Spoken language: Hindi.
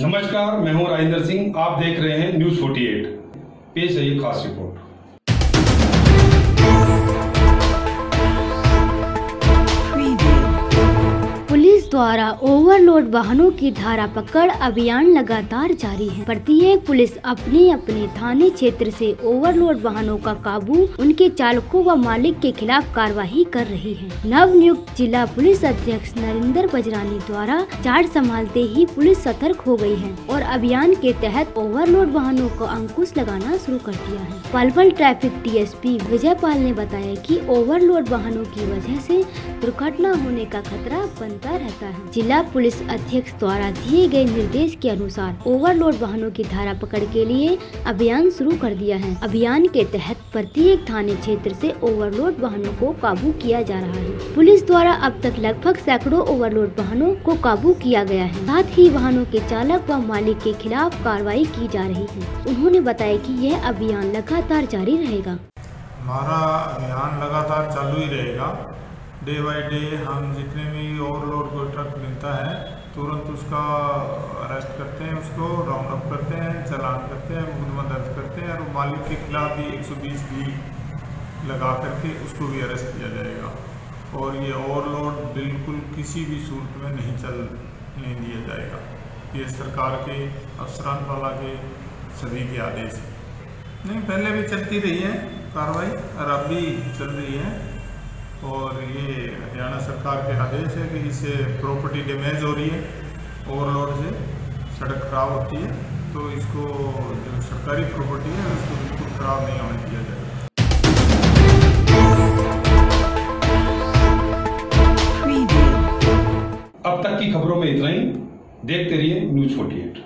नमस्कार, मैं हूँ राजेंद्र सिंह। आप देख रहे हैं न्यूज़ 48 पेश है ये खास रिपोर्ट द्वारा ओवरलोड वाहनों की धारा पकड़ अभियान लगातार जारी है। प्रत्येक पुलिस अपने अपने थाने क्षेत्र से ओवरलोड वाहनों का काबू, उनके चालकों व मालिक के खिलाफ कार्रवाई कर रही है। नव नियुक्त जिला पुलिस अध्यक्ष नरेंद्र बजरानी द्वारा चार्ज संभालते ही पुलिस सतर्क हो गई है और अभियान के तहत ओवरलोड वाहनों को अंकुश लगाना शुरू कर दिया है। पलवल ट्रैफ़िक टीएसपी विजय पाल ने बताया कि ओवरलोड वाहनों की वजह से दुर्घटना होने का खतरा बनता रहता है। जिला पुलिस अध्यक्ष द्वारा दिए गए निर्देश के अनुसार ओवरलोड वाहनों की धारा पकड़ के लिए अभियान शुरू कर दिया है। अभियान के तहत प्रत्येक थाने क्षेत्र से ओवरलोड वाहनों को काबू किया जा रहा है। पुलिस द्वारा अब तक लगभग सैकड़ों ओवरलोड वाहनों को काबू किया गया है। साथ ही वाहनों के चालक व मालिक के खिलाफ कार्रवाई की जा रही है। उन्होंने बताया कि यह अभियान लगातार जारी रहेगा। हमारा अभियान लगातार चालू ही रहेगा। डे बाय डे हम जितने भी ओवरलोड कोई ट्रक मिलता है, तुरंत उसका अरेस्ट करते हैं, उसको राउंड अप करते हैं, चलान करते हैं, मुकदमा दर्ज करते हैं और मालिक के खिलाफ भी 120 बी लगा करके उसको भी अरेस्ट किया जाएगा। और ये ओवरलोड बिल्कुल किसी भी सूरत में नहीं चलने दिया जाएगा। ये सरकार के अफसरान वाला के सभी के आदेश नहीं, पहले भी चलती रही है कार्रवाई और अब भी चल रही है। और ये हरियाणा सरकार के आदेश है कि इससे प्रॉपर्टी डैमेज हो रही है ओवरलोड से सड़क खराब होती है तो इसको जो सरकारी प्रॉपर्टी है उसको बिल्कुल खराब नहीं होने दिया जाए। अब तक की खबरों में इतना ही। देखते रहिए न्यूज़ 48